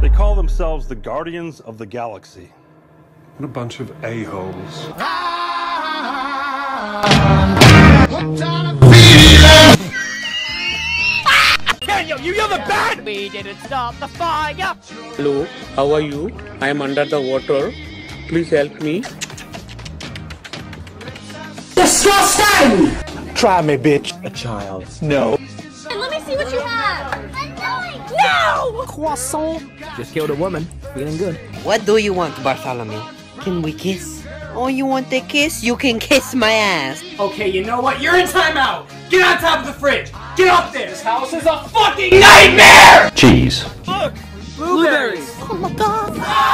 They call themselves the Guardians of the Galaxy. What a bunch of a-holes. Daniel, you, you're the bad! We didn't stop the fire! Hello, how are you? I am under the water. Please help me. Try me, bitch. A child. No. Let me see what you have. No! Croissant! Just killed a woman. Feeling good. What do you want, Bartholomew? Can we kiss? Oh, you want a kiss? You can kiss my ass. Okay, you know what? You're in timeout! Get on top of the fridge! Get up there! This house is a fucking nightmare! Cheese. Look! Blueberries! Oh my god. Ah!